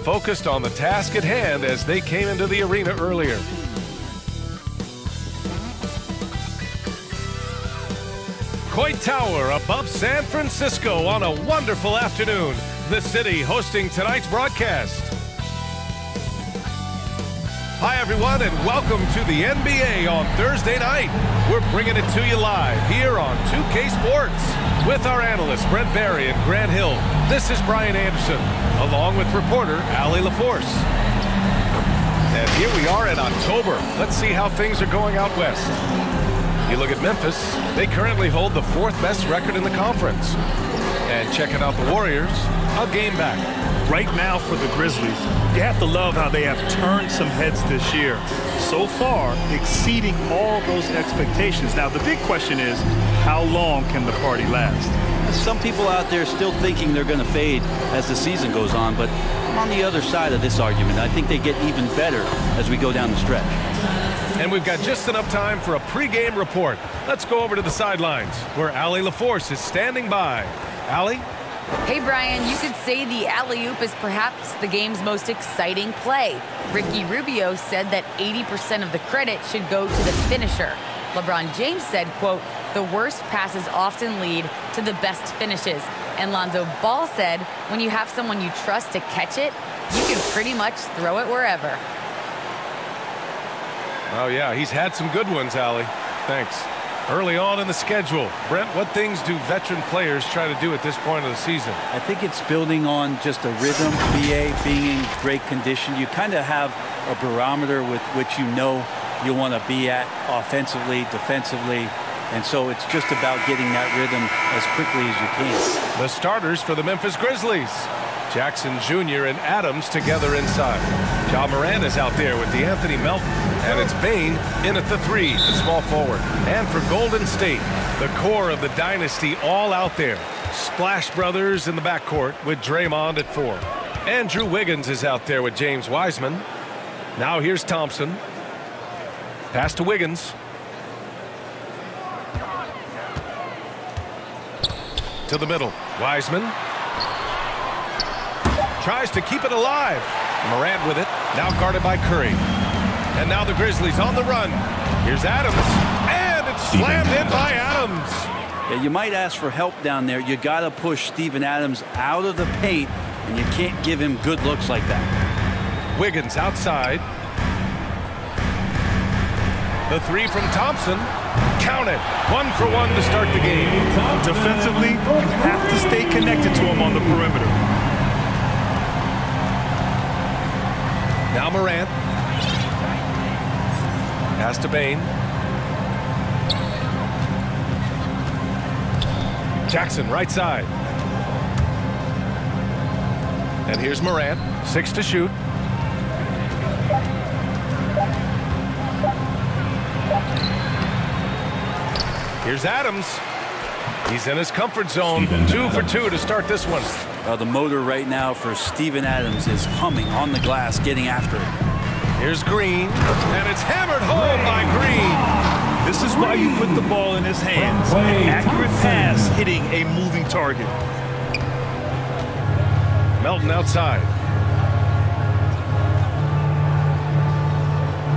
focused on the task at hand as they came into the arena earlier. Coit Tower above San Francisco on a wonderful afternoon. The city hosting tonight's broadcast. Hi, everyone, and welcome to the NBA on Thursday night. We're bringing it to you live here on 2K Sports with our analysts Brent Barry and Grant Hill. This is Brian Anderson, along with reporter Allie LaForce. And here we are in October. Let's see how things are going out west. You look at Memphis, they currently hold the fourth best record in the conference. And checking out the Warriors, a game back. Right now for the Grizzlies, you have to love how they have turned some heads this year. So far, exceeding all those expectations. Now, the big question is, how long can the party last? Some people out there still thinking they're going to fade as the season goes on, but I'm on the other side of this argument. I think they get even better as we go down the stretch. And we've got just enough time for a pregame report. Let's go over to the sidelines where Allie LaForce is standing by. Allie? Hey, Brian, you could say the alley-oop is perhaps the game's most exciting play. Ricky Rubio said that 80% of the credit should go to the finisher. LeBron James said, quote, the worst passes often lead to the best finishes. And Lonzo Ball said, when you have someone you trust to catch it, you can pretty much throw it wherever. Oh, yeah, he's had some good ones, Allie. Thanks. Early on in the schedule, Brent, what things do veteran players try to do at this point of the season? I think it's building on just a rhythm, BA, being in great condition. You kind of have a barometer with which you know you want to be at offensively, defensively, and so it's just about getting that rhythm as quickly as you can. The starters for the Memphis Grizzlies. Jackson Jr. and Adams together inside. Ja Morant is out there with DeAnthony Melton. And it's Bane in at the three, the small forward. And for Golden State, the core of the dynasty all out there. Splash Brothers in the backcourt with Draymond at four. Andrew Wiggins is out there with James Wiseman. Now here's Thompson. Pass to Wiggins. To the middle. Wiseman Tries to keep it alive. Morant with it. Now guarded by Curry. And now the Grizzlies on the run. Here's Adams. And it's slammed in by Adams. Yeah, you might ask for help down there. You got to push Steven Adams out of the paint, and you can't give him good looks like that. Wiggins outside. The three from Thompson. Count it. One for one to start the game. Defensively, you have to stay connected to him on the perimeter. Now Morant. Pass to Bane. Jackson right side. And here's Morant. Six to shoot. Here's Adams. He's in his comfort zone. Steven two Adams. for two to start this one. Uh, the motor right now for Steven Adams is humming on the glass, getting after it. Here's Green, and it's hammered home by Green. This is why you put the ball in his hands. An accurate pass hitting a moving target. Melton outside.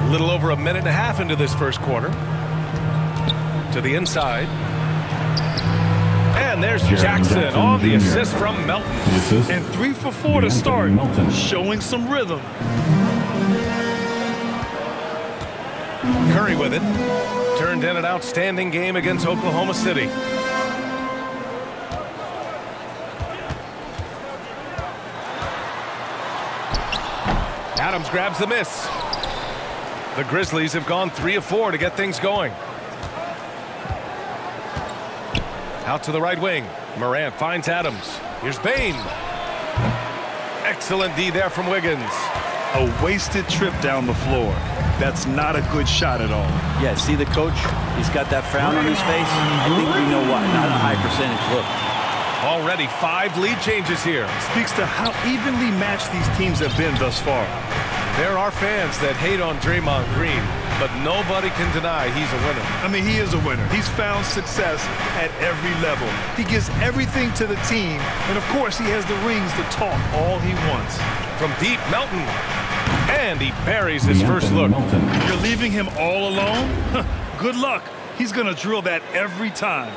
A little over a minute and a half into this first quarter. To the inside. And there's Jackson, Jackson on the assist from Melton. Assist, and three for four to start, Melton. showing some rhythm. Curry with it. Turned in an outstanding game against Oklahoma City. Adams grabs the miss. The Grizzlies have gone three of four to get things going. Out to the right wing. Morant finds Adams. Here's Bane. Excellent D there from Wiggins. A wasted trip down the floor. That's not a good shot at all. Yeah, see the coach? He's got that frown on his face. I think we know why. Not a high percentage look. Already five lead changes here. Speaks to how evenly matched these teams have been thus far. There are fans that hate on Draymond Green, but nobody can deny he's a winner. I mean, he is a winner. He's found success at every level. He gives everything to the team, and of course, he has the rings to talk all he wants. from deep, Melton. And he buries his first look. You're leaving him all alone? Good luck. He's going to drill that every time.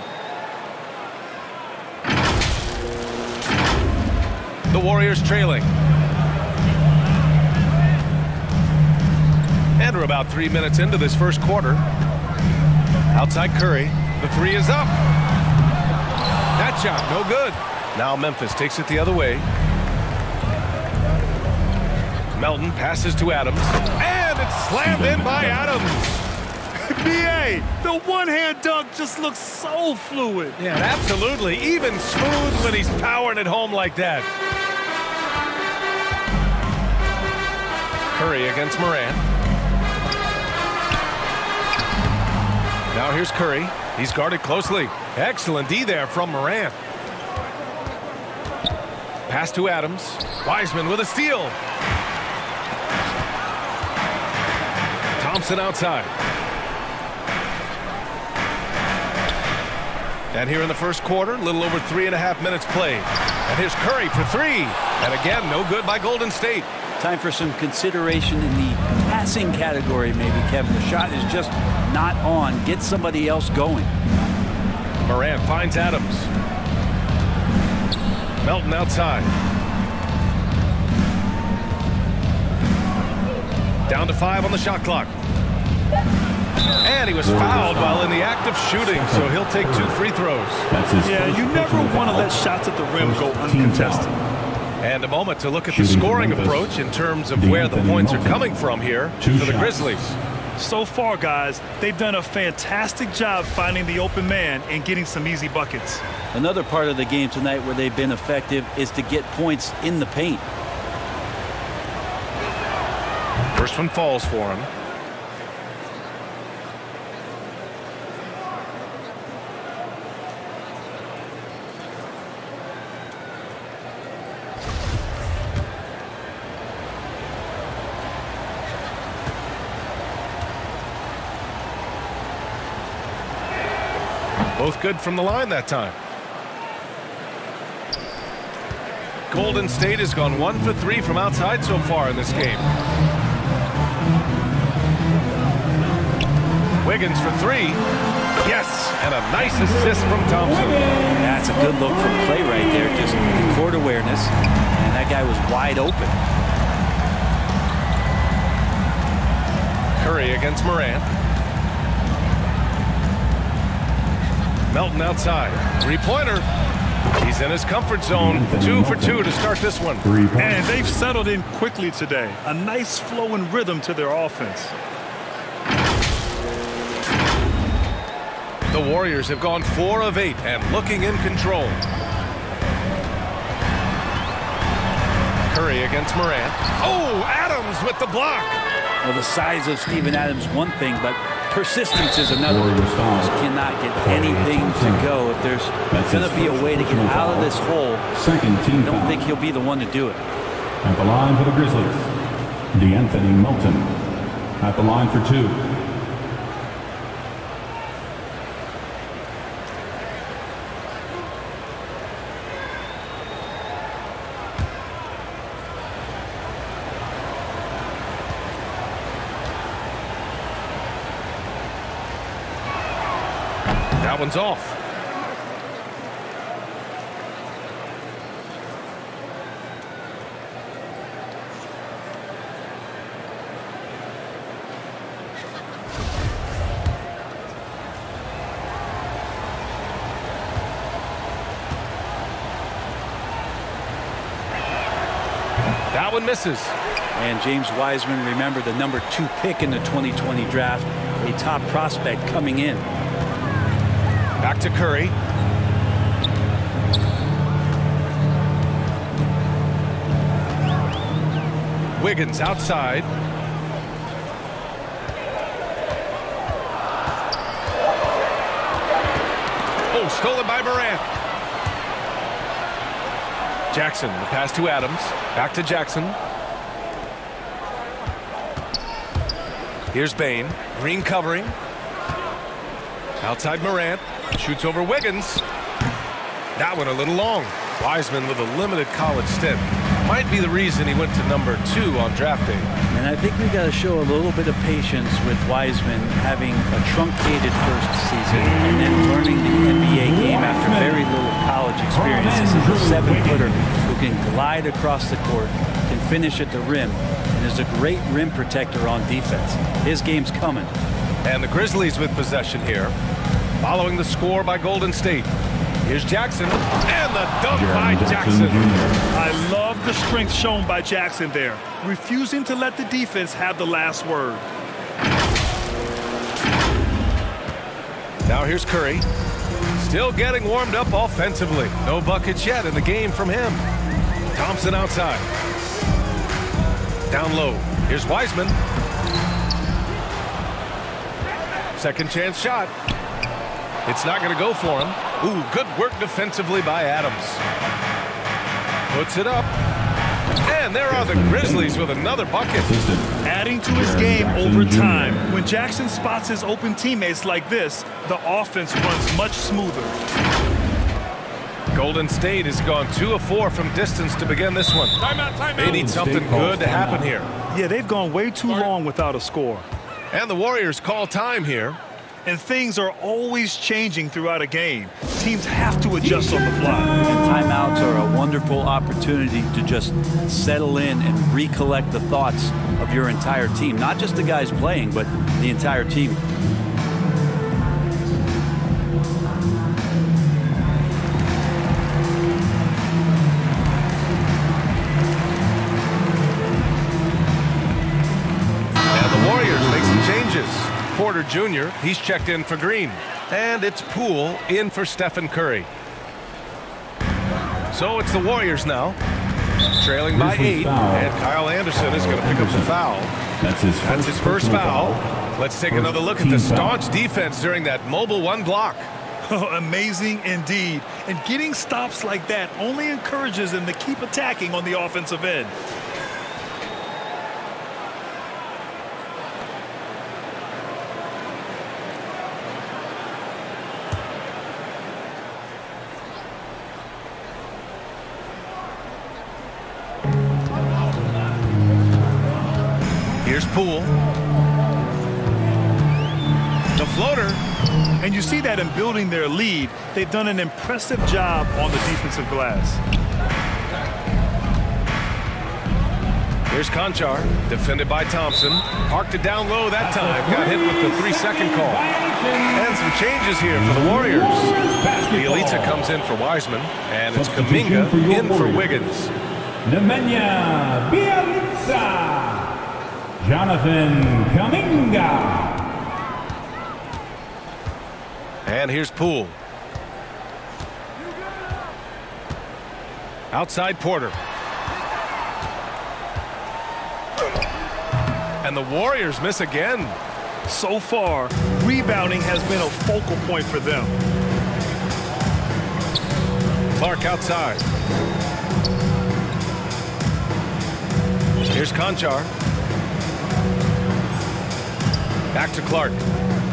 The Warriors trailing. And we're about three minutes into this first quarter. Outside Curry. The three is up. That shot, no good. Now Memphis takes it the other way. Melton passes to Adams. And it's slammed in by Adams. B.A., the one-hand dunk just looks so fluid. Yeah, absolutely. Even smooth when he's powering it home like that. Curry against Morant. Now here's Curry. He's guarded closely. Excellent D there from Morant. Pass to Adams. Wiseman with a steal. Thompson outside. And here in the first quarter, a little over three and a half minutes played. And here's Curry for three. And again, no good by Golden State. Time for some consideration in the passing category, maybe, Kevin. The shot is just not on. Get somebody else going. Morant finds Adams. Melton outside. Down to five on the shot clock. And he was fouled while in the act of shooting, so he'll take two free throws. Yeah, you never want to let shots at the rim go uncontested. And a moment to look at the scoring approach in terms of where the points are coming from here for the Grizzlies. So far, guys, they've done a fantastic job finding the open man and getting some easy buckets. Another part of the game tonight where they've been effective is to get points in the paint. First one falls for him. Both good from the line that time. Golden State has gone one for three from outside so far in this game. Wiggins for three. Yes, and a nice assist from Thompson. That's a good look from Clay right there. Just court awareness, and that guy was wide open. Curry against Morant. Melton outside. Three-pointer. He's in his comfort zone. Two for two to start this one. And they've settled in quickly today. A nice flow and rhythm to their offense. The Warriors have gone four of eight and looking in control. Curry against Morant. Oh, Adams with the block. Well, the size of Steven Adams one thing, but persistence is another. Just cannot get anything to go. If there's going to be a way to get out of this hole, Second team I don't foul. think he'll be the one to do it. At the line for the Grizzlies, DeAnthony Melton. At the line for two, That one's off. That one misses. And James Wiseman, remember the number two pick in the 2020 draft, a top prospect coming in. Back to Curry. Wiggins outside. Oh, stolen by Morant. Jackson, the pass to Adams. Back to Jackson. Here's Bane. Green covering. Outside Morant. Shoots over Wiggins. That one a little long. Wiseman with a limited college stint. might be the reason he went to number two on draft day. And I think we got to show a little bit of patience with Wiseman having a truncated first season and then learning the NBA game after very little college experience. This is a seven-footer who can glide across the court, can finish at the rim, and is a great rim protector on defense. His game's coming. And the Grizzlies with possession here, following the score by Golden State. Here's Jackson, and the dunk by Jackson. I love the strength shown by Jackson there, refusing to let the defense have the last word. Now here's Curry. Still getting warmed up offensively. No buckets yet in the game from him. Thompson outside. Down low. Here's Wiseman. Second chance shot. It's not going to go for him. Ooh, good work defensively by Adams. Puts it up. And there are the Grizzlies with another bucket. Adding to his game over time. When Jackson spots his open teammates like this, the offense runs much smoother. Golden State has gone two of four from distance to begin this one. They need something good to happen here. Yeah, they've gone way too long without a score. And the Warriors call time here. And things are always changing throughout a game. Teams have to adjust on the fly. And timeouts are a wonderful opportunity to just settle in and recollect the thoughts of your entire team. Not just the guys playing, but the entire team. Porter Jr., he's checked in for Green. And it's Poole in for Stephen Curry. So it's the Warriors now. Trailing by eight. foul. And Kyle Anderson is going to pick up the foul. That's his first, That's his first personal foul. Let's take First another look at the team foul. staunch defense during that mobile one block. Oh, Amazing indeed. And getting stops like that only encourages them to keep attacking on the offensive end. See that in building their lead, they've done an impressive job on the defensive glass. Here's Konchar, defended by Thompson. Parked it down low that time. Got hit with the three-second call. And some changes here for the Warriors. Bjelica comes in for Wiseman, and it's Substitution Kuminga in for Warriors. Wiggins. Nemanja Bjelica. Jonathan Kuminga. And here's Poole. Outside Porter. And the Warriors miss again. So far, rebounding has been a focal point for them. Clarke outside. Here's Konchar. Back to Clarke.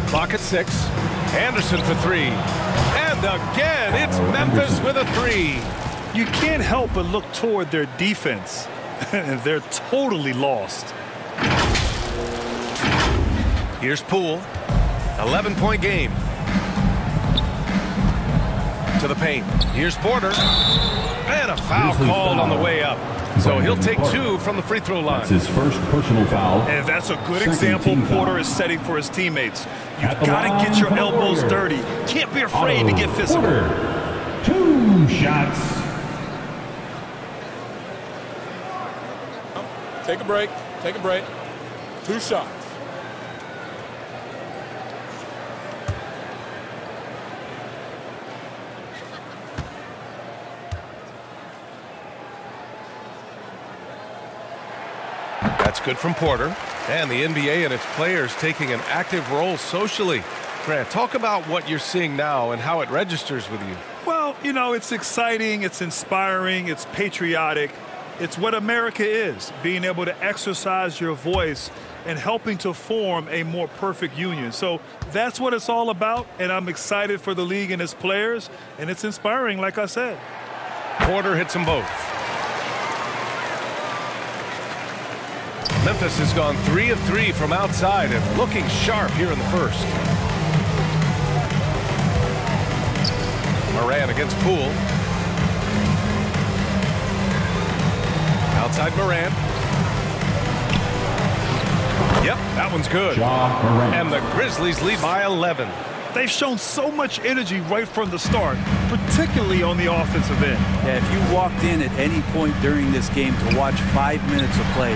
Clock at six. Anderson for three. And again, it's Memphis with a three. You can't help but look toward their defense. And They're totally lost. Here's Poole. 11-point game. To the paint. Here's Porter. And a foul Grizzlies called on the way up. So he'll take two from the free throw line. That's his first personal foul. And that's a good Second example team foul. Porter is setting for his teammates. You've got to get your elbows Warriors. dirty. Can't be afraid to get physical. Porter. Two shots. Take a break. Take a break. Two shots. Good from Porter. And the NBA and its players taking an active role socially. Grant, talk about what you're seeing now and how it registers with you. Well, you know, it's exciting, it's inspiring, it's patriotic. It's what America is, being able to exercise your voice and helping to form a more perfect union. So that's what it's all about, and I'm excited for the league and its players, and it's inspiring, like I said. Porter hits them both. Memphis has gone three of three from outside and looking sharp here in the first. Morant against Poole. Outside Morant. Yep, that one's good. Ja And the Grizzlies lead by 11. They've shown so much energy right from the start, particularly on the offensive end. Yeah, if you walked in at any point during this game to watch five minutes of play,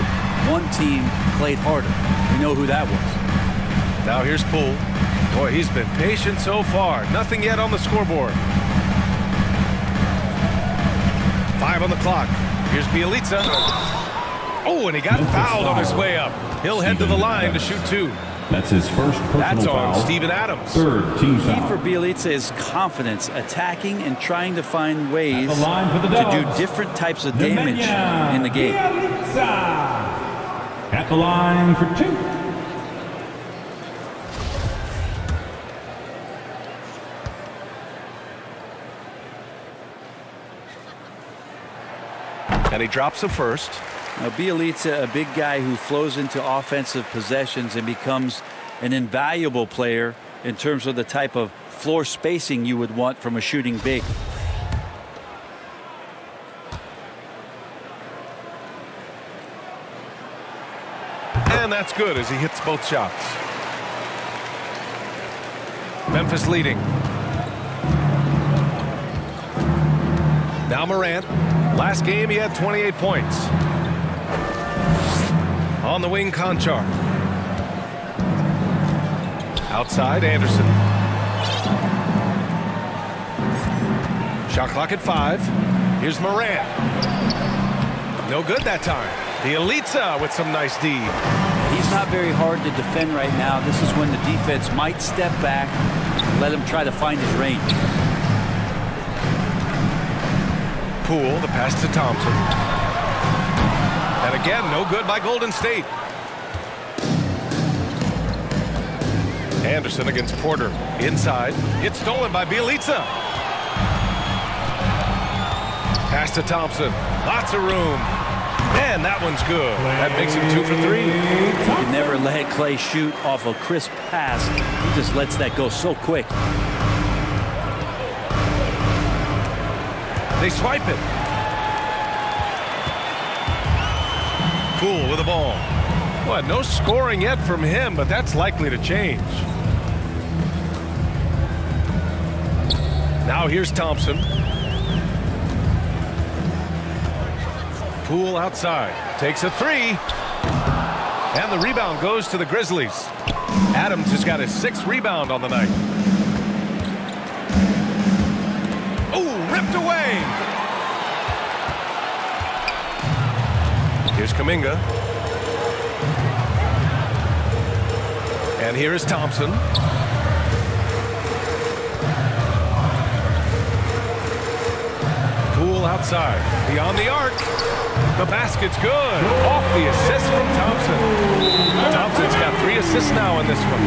one team played harder. We know who that was. Now here's Poole. Boy, he's been patient so far. Nothing yet on the scoreboard. Five on the clock. Here's Bjelica. Oh, and he got fouled on his way up. He'll head to the line to shoot two. That's his first personal That's foul. on Steven Adams. Third team Key for Bjelica is confidence, attacking and trying to find ways the line for the to do different types of damage Nemanja in the game. Bjelica. At the line for two. And he drops the first. Now, Bjelica, a big guy who flows into offensive possessions and becomes an invaluable player in terms of the type of floor spacing you would want from a shooting big. And that's good as he hits both shots. Memphis leading. Now Morant. Last game he had 28 points. On the wing, Konchar. Outside, Anderson. Shot clock at five. Here's Morant. No good that time. Bjelica with some nice D. He's not very hard to defend right now. This is when the defense might step back and let him try to find his range. Poole, the pass to Thompson. And again, no good by Golden State. Anderson against Porter. Inside. It's stolen by Bjelica. Pass to Thompson. Lots of room. And that one's good. That makes him two for three. You can never let Clay shoot off a crisp pass. He just lets that go so quick. They swipe it. Cool with the ball. What? No scoring yet from him, but that's likely to change. Now here's Thompson. Poole outside. Takes a three. And the rebound goes to the Grizzlies. Adams has got his sixth rebound on the night. Oh, ripped away. Here's Kuminga. And here is Thompson. Outside. Beyond the arc. The basket's good. Off the assist from Thompson. Thompson's got three assists now in this one.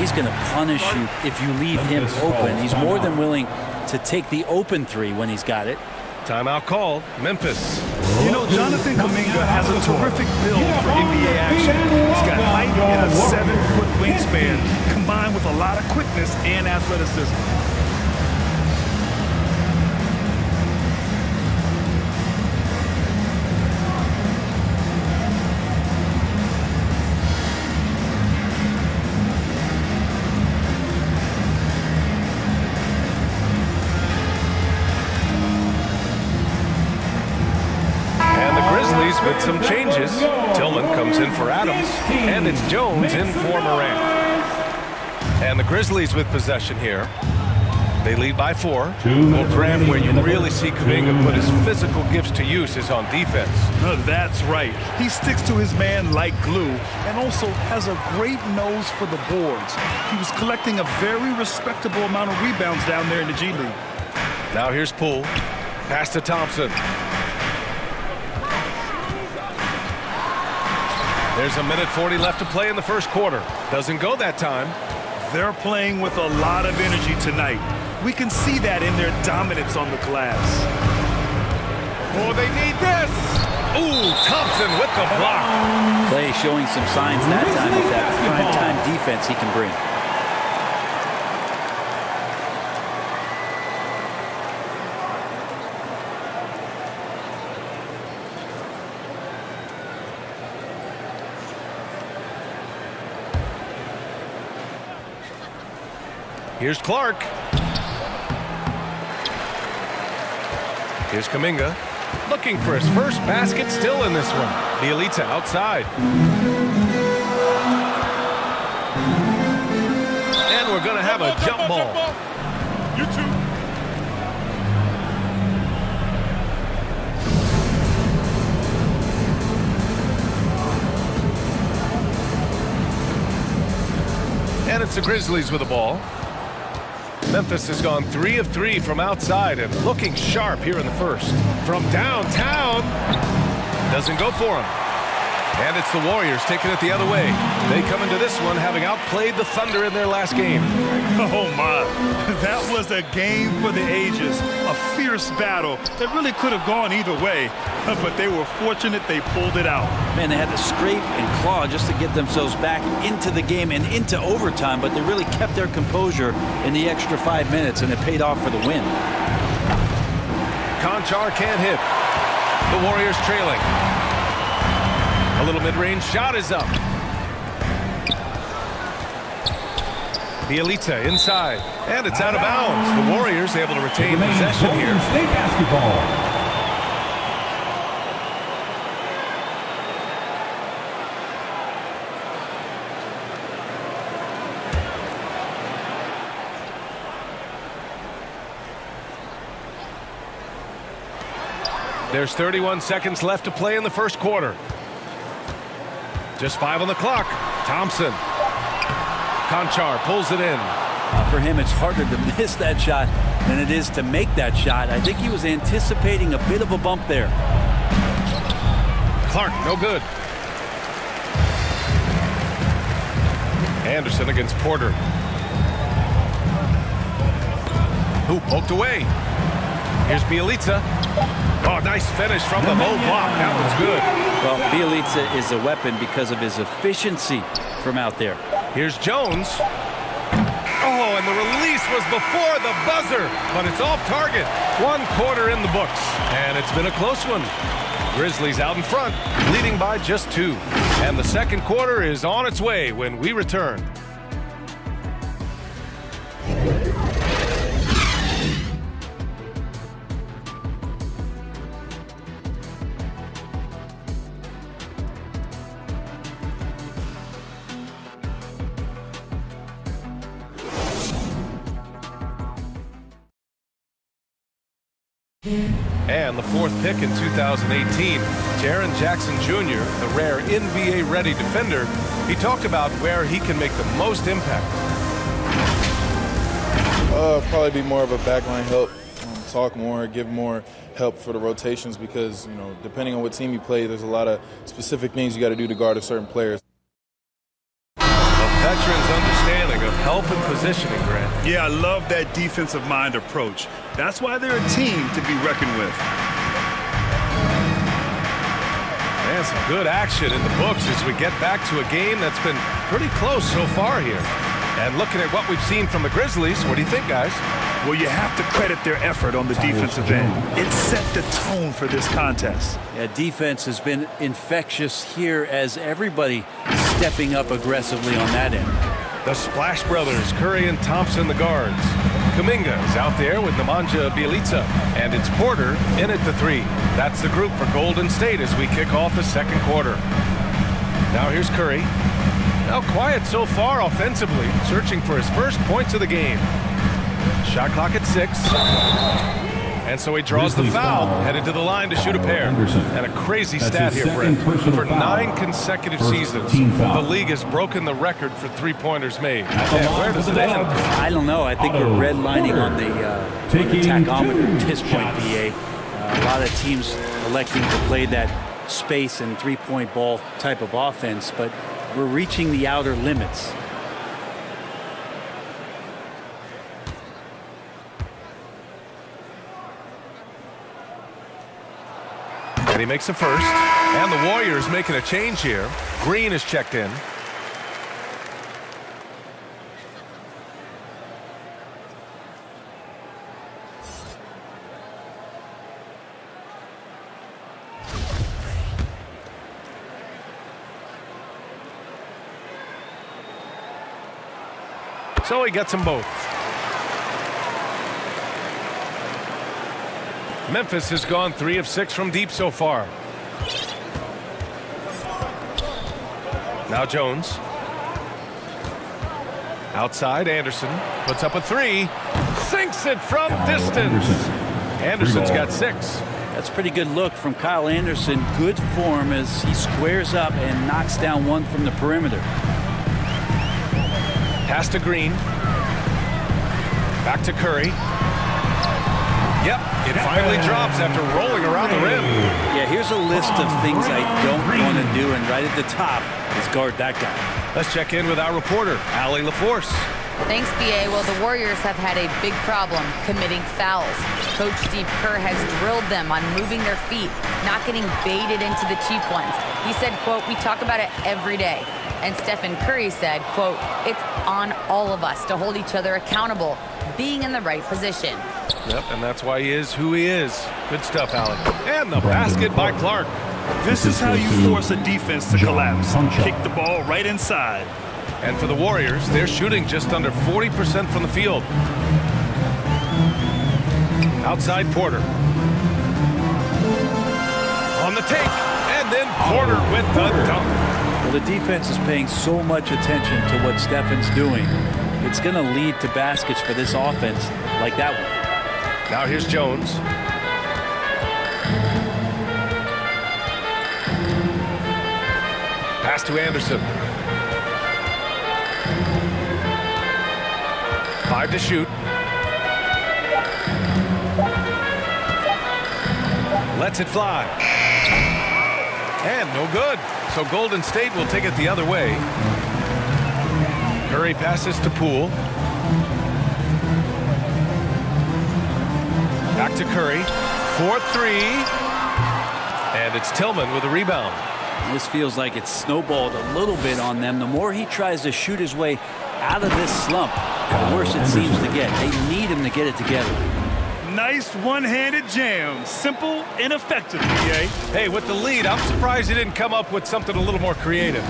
He's going to punish you if you leave him open. He's more than willing to take the open three when he's got it. Timeout called. Memphis. You know, Jonathan Kuminga has a terrific build for NBA action. He's got height and a seven-foot wingspan, combined with a lot of quickness and athleticism. Changes. Tillman comes in for Adams, and it's Jones in for Morant. And the Grizzlies with possession here. They lead by four. Well, Grant, where you really see Kuminga put his physical gifts to use is on defense. That's right. He sticks to his man like glue and also has a great nose for the boards. He was collecting a very respectable amount of rebounds down there in the G League. Now here's Poole. Pass to Thompson. There's a minute 40 left to play in the first quarter. Doesn't go that time. They're playing with a lot of energy tonight. We can see that in their dominance on the glass. Oh, they need this. Ooh, Thompson with the block. Clay Clay showing some signs that time of that prime time defense he can bring. Here's Clarke. Here's Kuminga. Looking for his first basket still in this one. Bjelica outside. And we're going to have a jump ball. You too. And it's the Grizzlies with the ball. Memphis has gone three of three from outside and looking sharp here in the first. From downtown, doesn't go for him. And it's the Warriors taking it the other way. They come into this one having outplayed the Thunder in their last game. Oh, my. That was a game for the ages. A fierce battle that really could have gone either way. But they were fortunate they pulled it out. Man, they had to scrape and claw just to get themselves back into the game and into overtime, but they really kept their composure in the extra five minutes, and it paid off for the win. Konchar can't hit. The Warriors trailing. A little mid-range shot is up. Bjelica inside, and it's out of bounds. The Warriors able to retain possession Golden here. State basketball. There's 31 seconds left to play in the first quarter. Just five on the clock. Thompson. Konchar pulls it in. Uh, for him, it's harder to miss that shot than it is to make that shot. I think he was anticipating a bit of a bump there. Clarke, no good. Anderson against Porter. Who poked away? Here's Bjelica. Oh, nice finish from the low block. That was good. Well, Bjelica is a weapon because of his efficiency from out there. Here's Jones. Oh, and the release was before the buzzer, but it's off target. One quarter in the books, and it's been a close one. Grizzlies out in front, leading by just two. And the second quarter is on its way when we return. And the fourth pick in 2018, Jaren Jackson Jr., the rare NBA-ready defender, he talked about where he can make the most impact. Uh, probably be more of a backline help, um, talk more, give more help for the rotations because, you know, depending on what team you play, there's a lot of specific things you got to do to guard a certain player. A veteran's understanding of help and positioning. Yeah, I love that defensive mind approach. That's why they're a team to be reckoned with. And some good action in the books as we get back to a game that's been pretty close so far here. And looking at what we've seen from the Grizzlies, what do you think, guys? Well, you have to credit their effort on the defensive end. It set the tone for this contest. Yeah, defense has been infectious here as everybody stepping up aggressively on that end. The Splash Brothers, Curry and Thompson, the guards. Kuminga is out there with Nemanja Bjelica, and it's Porter in at the three. That's the group for Golden State as we kick off the second quarter. Now here's Curry. Now quiet so far offensively, searching for his first points of the game. Shot clock at six. And so he draws the foul, foul. headed to the line to shoot a pair. Anderson. And a crazy That's stat here, second Brent. For nine consecutive First seasons, the league has broken the record for three-pointers made. the where does it end? I don't know. I think Otto we're redlining on the, uh, on the tachometer two at this point, shots. BA. Uh, a lot of teams electing to play that space and three-point ball type of offense, but we're reaching the outer limits. He makes a first. And the Warriors making a change here. Green is checked in. So he gets them both. Memphis has gone three of six from deep so far. Now Jones. Outside, Anderson puts up a three. Sinks it from distance. Anderson's got six. That's a pretty good look from Kyle Anderson. Good form as he squares up and knocks down one from the perimeter. Pass to Green. Back to Curry. Yep, it finally drops after rolling around the rim. Yeah, here's a list of things I don't want to do, and right at the top is guard that guy. Let's check in with our reporter, Allie LaForce. Thanks, BA. Well, the Warriors have had a big problem committing fouls. Coach Steve Kerr has drilled them on moving their feet, not getting baited into the cheap ones. He said, quote, we talk about it every day. And Stephen Curry said, quote, it's on all of us to hold each other accountable, being in the right position. Yep, and that's why he is who he is. Good stuff, Allen. And the basket by Clarke. This is how you force a defense to collapse. Kick the ball right inside. And for the Warriors, they're shooting just under 40% from the field. Outside Porter. On the take, and then Porter with the dunk. Well, the defense is paying so much attention to what Stephen's doing. It's going to lead to baskets for this offense like that one. Now here's Jones. Pass to Anderson. Five to shoot. Lets it fly. And no good. So Golden State will take it the other way. Curry passes to Poole. Back to Curry. 4-3. And it's Tillman with a rebound. This feels like it's snowballed a little bit on them. The more he tries to shoot his way out of this slump, the worse it seems to get. They need him to get it together. Nice one-handed jam. Simple and effective, BA. Hey, with the lead, I'm surprised he didn't come up with something a little more creative.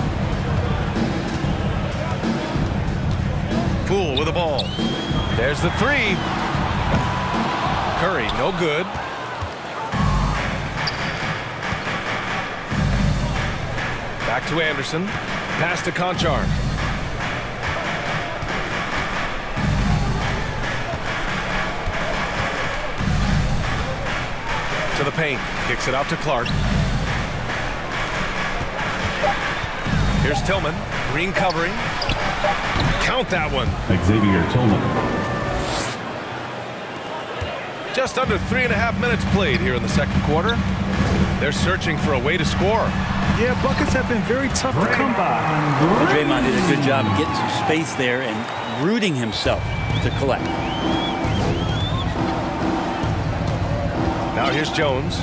Poole with the ball. There's the three. Curry, no good. Back to Anderson. Pass to Konchar. To the paint. Kicks it out to Clarke. Here's Tillman. Green covering. Count that one. Xavier Tillman. Just under three and a half minutes played here in the second quarter. They're searching for a way to score. Yeah, buckets have been very tough to come by. And Draymond did a good job of getting some space there and rooting himself to collect. Now here's Jones.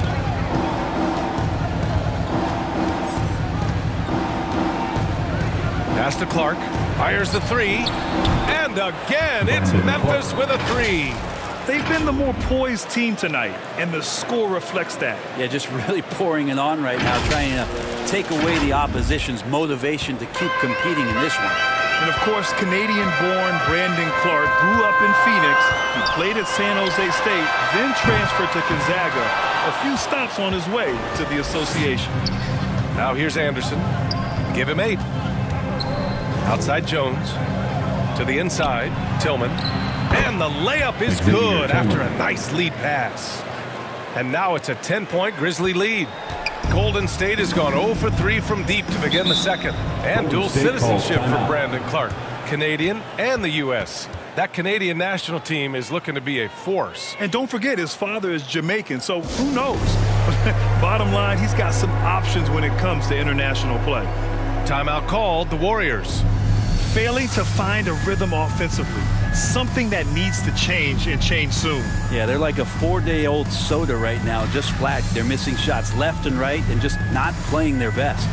Pass to Clarke. Fires the three. And again, it's Memphis with a three. They've been the more poised team tonight, and the score reflects that. Yeah, just really pouring it on right now, trying to take away the opposition's motivation to keep competing in this one. And of course, Canadian-born Brandon Clarke grew up in Phoenix. He played at San Jose State, then transferred to Gonzaga. A few stops on his way to the association. Now here's Anderson. Give him eight. Outside Jones. To the inside, Tillman. And the layup is good after a nice lead pass. And now it's a 10-point Grizzly lead. Golden State has gone 0 for 3 from deep to begin the second. And Golden dual State citizenship for. Brandon Clarke. Canadian and the U.S. That Canadian national team is looking to be a force. And don't forget, his father is Jamaican, so who knows? Bottom line, he's got some options when it comes to international play. Timeout called, the Warriors. Failing to find a rhythm offensively. Something that needs to change and change soon. Yeah, they're like a four-day-old soda right now, just flat. They're missing shots left and right and just not playing their best.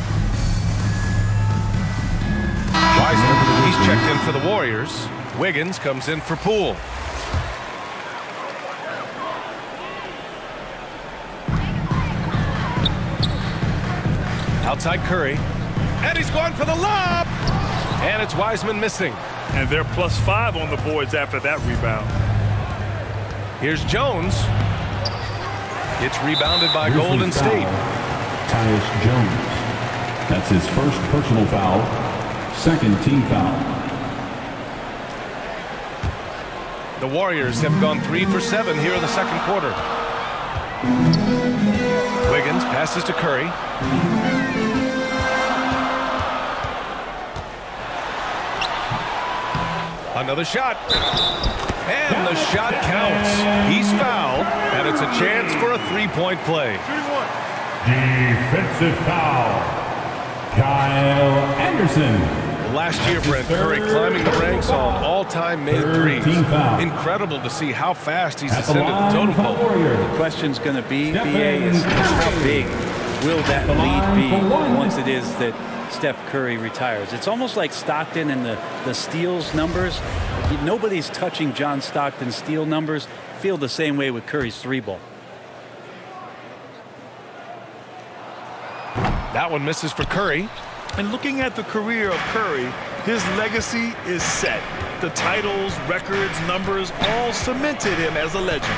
Wiseman, he's checked in for the Warriors. Wiggins comes in for Poole. Outside Curry. And he's going for the lob. And it's Wiseman missing. And they're plus five on the boards after that rebound. Here's Jones. It's rebounded by Grizzlies Golden. State. Tyus Jones. That's his first personal foul. Second team foul. The Warriors have gone three for seven here in the second quarter. Wiggins passes to Curry. Another shot. And the shot counts. He's fouled, and it's a chance for a three-point play. Defensive foul. Kyle Anderson. Last year, Brent Curry climbing the ranks on all-time made Third threes. Incredible to see how fast he's At the ascended the line totem pole. Warriors. question's going to be, Stephen BA, is, is how big will that lead be once it is that Steph Curry retires? It's almost like Stockton and the, the steals numbers. Nobody's touching John Stockton's steal numbers. Feel the same way with Curry's three ball. That one misses for Curry. And looking at the career of Curry, his legacy is set. The titles, records, numbers all cemented him as a legend.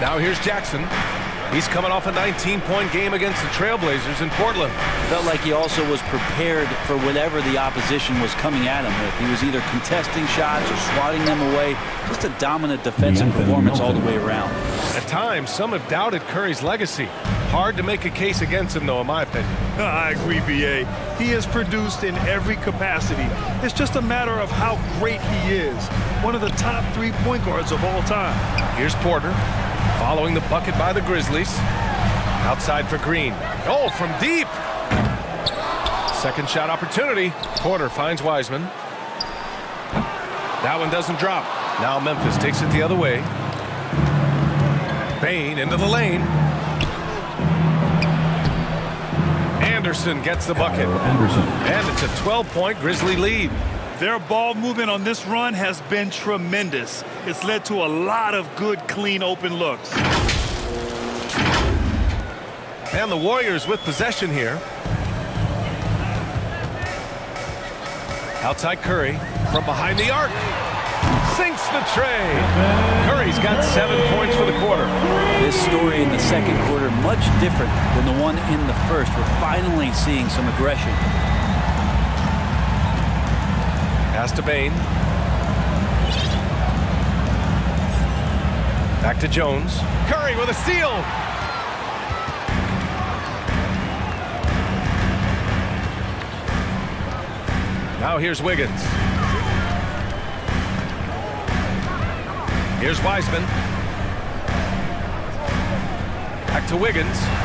Now here's Jackson. He's coming off a 19-point game against the Trailblazers in Portland. Felt like he also was prepared for whatever the opposition was coming at him with. He was either contesting shots or swatting them away. Just a dominant defensive Anthony performance all the way around. At times, some have doubted Curry's legacy. Hard to make a case against him, though, in my opinion. I agree, BA. He has produced in every capacity. It's just a matter of how great he is. One of the top three point guards of all time. Here's Porter, following the bucket by the Grizzlies. Outside for Green. Oh, from deep. Second shot opportunity. Porter finds Wiseman. That one doesn't drop. Now Memphis takes it the other way. Bane into the lane. Anderson gets the bucket. Uh, Anderson. And it's a 12-point Grizzly lead. Their ball movement on this run has been tremendous. It's led to a lot of good, clean, open looks. And the Warriors with possession here. Outside Curry from behind the arc. Sinks the tray. Curry's got seven points for the quarter. This story in the second quarter much different than the one in the first. We're finally seeing some aggression. Pass to Bane. Back to Jones. Curry with a steal. Now here's Wiggins. Here's Wiseman. Back to Wiggins.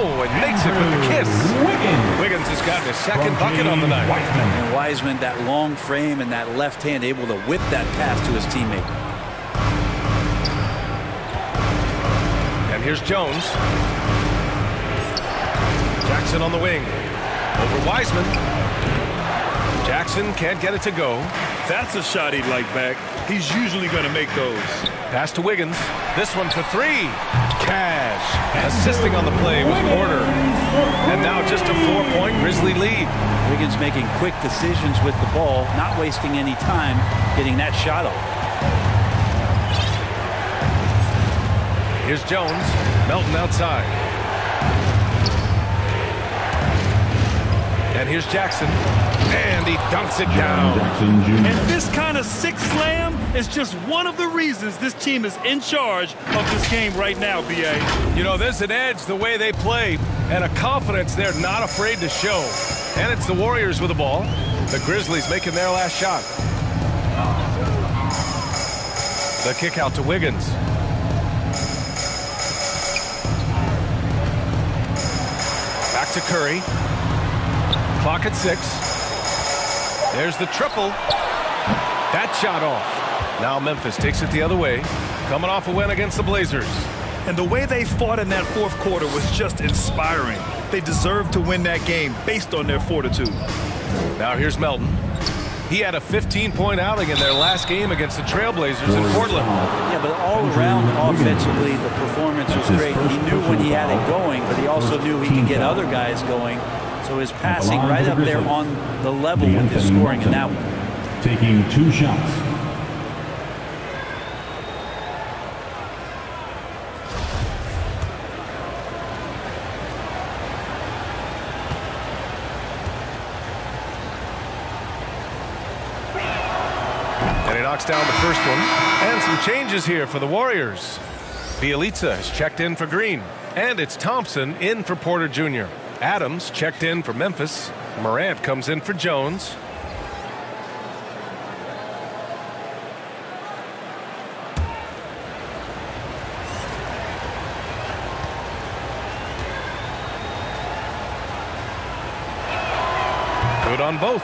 Oh, and makes it with the kiss. Wiggins. Wiggins has gotten his second bucket on the night. Wiseman. And Wiseman, that long frame and that left hand, able to whip that pass to his teammate. And here's Jones. Jackson on the wing. Over Wiseman. Jackson can't get it to go. That's a shot he'd like back. He's usually going to make those. Pass to Wiggins. This one for three. Cash. Assisting on the play was Porter. And now just a four-point Grizzly lead. Wiggins making quick decisions with the ball, not wasting any time getting that shot off. Here's Jones. Melton outside. And here's Jackson. And he dunks it down. And this kind of six slam is just one of the reasons this team is in charge of this game right now, BA. You know, there's an edge the way they play and a confidence they're not afraid to show. And it's the Warriors with the ball. The Grizzlies making their last shot. The kick out to Wiggins. Back to Curry. Clock at six. There's the triple. That shot off. Now Memphis takes it the other way. Coming off a win against the Blazers. And the way they fought in that fourth quarter was just inspiring. They deserved to win that game based on their fortitude. Now here's Melton. He had a 15-point outing in their last game against the Trailblazers in Portland. Yeah, but all around offensively, the performance was great. He knew when he had it going, but he also knew he could get other guys going. So his passing right up there on the level with his scoring in that one. Taking two shots. And he knocks down the first one. And some changes here for the Warriors. Bjelica has checked in for Green. And it's Thompson in for Porter Jr. Adams checked in for Memphis. Morant comes in for Jones. On both.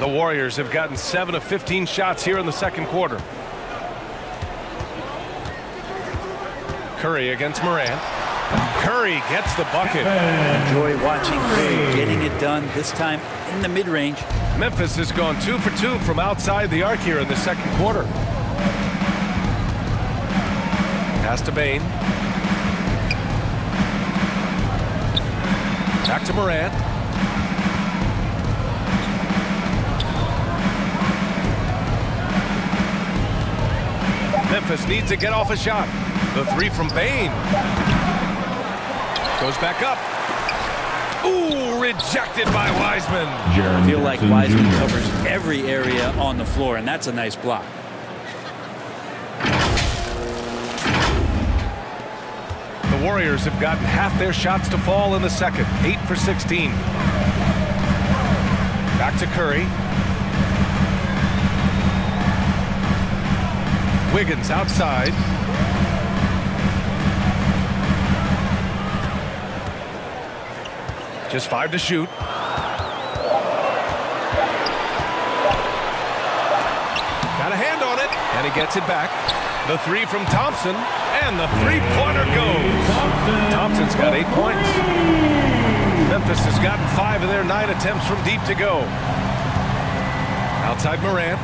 The Warriors have gotten 7 of 15 shots here in the second quarter. Curry against Morant. Curry gets the bucket. Enjoy watching Curry getting it done, this time in the mid-range. Memphis has gone two for two from outside the arc here in the second quarter. Pass to Bane. To Morant. Memphis needs to get off a shot. The three from Bane. Goes back up. Ooh, rejected by Wiseman. I feel like Wiseman covers every area on the floor, and that's a nice block. Warriors have gotten half their shots to fall in the second. 8 for 16. Back to Curry. Wiggins outside. Just five to shoot. Got a hand on it, and he gets it back. The three from Thompson, and the three-pointer goes. Thompson's got eight points. Memphis has gotten five of their nine attempts from deep to go. Outside Morant.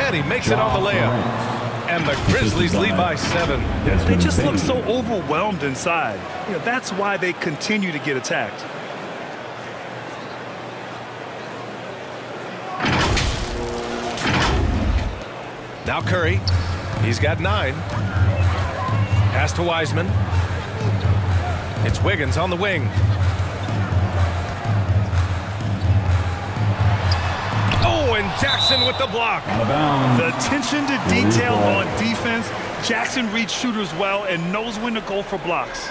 And he makes it on the layup. And the Grizzlies lead by seven. They just look so overwhelmed inside. You know, that's why they continue to get attacked. Now Curry. He's got nine. Pass to Wiseman. It's Wiggins on the wing. Oh, and Jackson with the block. The attention to detail on defense. Jackson reads shooters well and knows when to go for blocks.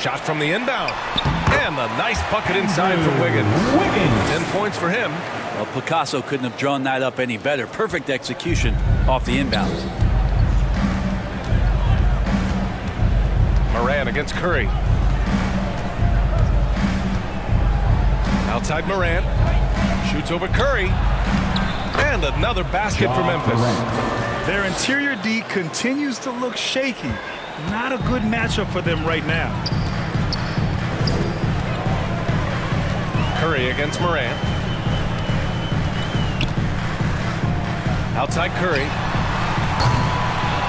Shot from the inbound. And the nice bucket inside for Wiggins. Wiggins. Ten points for him. Well, Picasso couldn't have drawn that up any better. Perfect execution off the inbounds. Morant against Curry. Outside Morant. Shoots over Curry. And another basket for Memphis. Their interior D continues to look shaky. Not a good matchup for them right now. Curry against Morant. Outside Curry.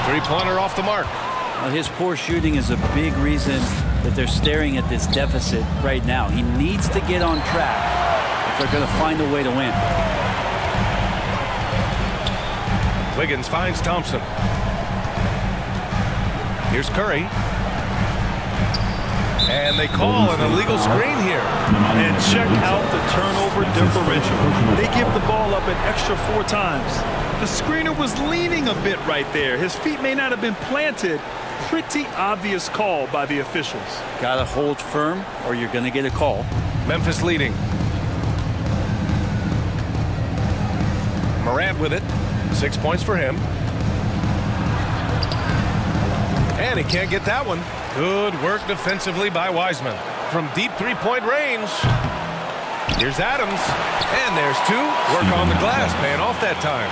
Three-pointer off the mark. Well, his poor shooting is a big reason that they're staring at this deficit right now. He needs to get on track if they're going to find a way to win. Wiggins finds Thompson. Here's Curry. And they call an illegal screen here. And check out the turnover differential. They give the ball up an extra four times. The screener was leaning a bit right there. His feet may not have been planted. Pretty obvious call by the officials. Got to hold firm or you're going to get a call. Memphis leading. Morant with it. Six points for him. And he can't get that one. Good work defensively by Wiseman. From deep three-point range. Here's Adams. And there's two. Work on the glass, paying off that time.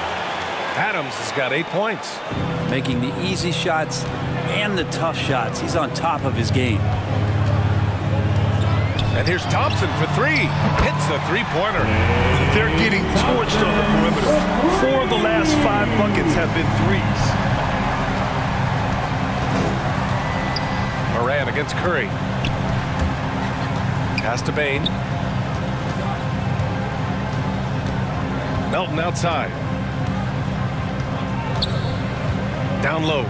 Adams has got eight points. Making the easy shots and the tough shots. He's on top of his game. And here's Thompson for three. Hits a three-pointer. They're getting torched on the perimeter. Four of the last five buckets have been threes. Morant against Curry. Pass to Bane. Melton outside. Down low.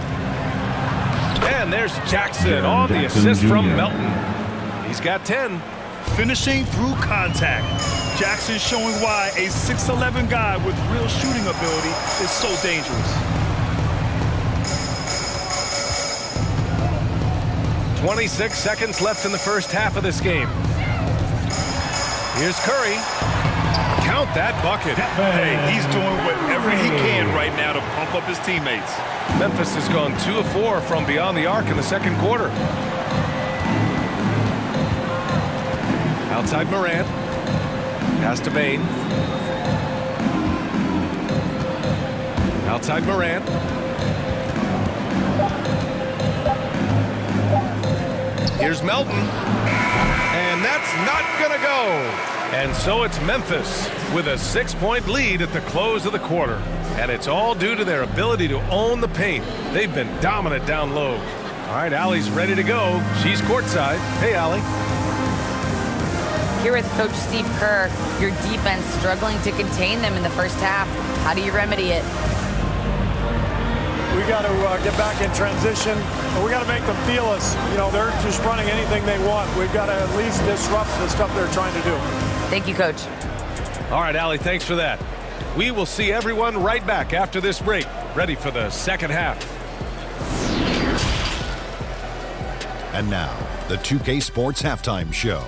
And there's Jackson on the Jackson assist from Melton. He's got 10. Finishing through contact. Jackson showing why a 6'11 guy with real shooting ability is so dangerous. 26 seconds left in the first half of this game. Here's Curry. Count that bucket. Hey, he's doing whatever he can right now to pump up his teammates. Memphis has gone 2 of 4 from beyond the arc in the second quarter. Outside Morant. Pass to Bane. Outside Morant. Here's Melton. And that's not going to go. And so it's Memphis with a six-point lead at the close of the quarter. And it's all due to their ability to own the paint. They've been dominant down low. All right, Allie's ready to go. She's courtside. Hey, Allie. Here with Coach Steve Kerr, your defense struggling to contain them in the first half. How do you remedy it? We got to uh, get back in transition. We got to make them feel us. You know, they're just running anything they want. We've got to at least disrupt the stuff they're trying to do. Thank you, Coach. All right, Allie, thanks for that. We will see everyone right back after this break, ready for the second half. And now, the 2K Sports Halftime Show.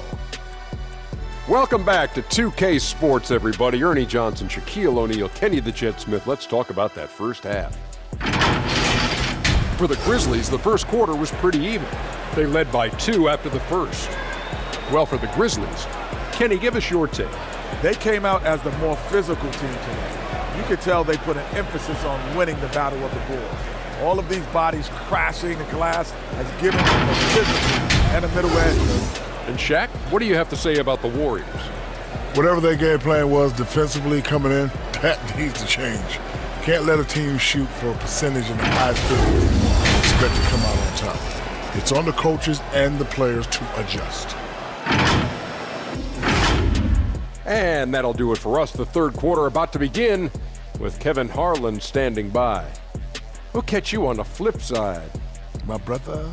Welcome back to 2K Sports, everybody. Ernie Johnson, Shaquille O'Neal, Kenny the Jet Smith. Let's talk about that first half. For the Grizzlies, the first quarter was pretty even. They led by two after the first. Well, for the Grizzlies, Kenny, give us your take. They came out as the more physical team tonight. You could tell they put an emphasis on winning the battle of the boards. All of these bodies crashing the glass has given them the physical and a middle edge. And Shaq, what do you have to say about the Warriors? Whatever their game plan was defensively coming in, that needs to change. Can't let a team shoot for a percentage in the high physical and expect to come out on top. It's on the coaches and the players to adjust. And that'll do it for us. The third quarter about to begin with Kevin Harlan standing by. We'll catch you on the flip side. My brother.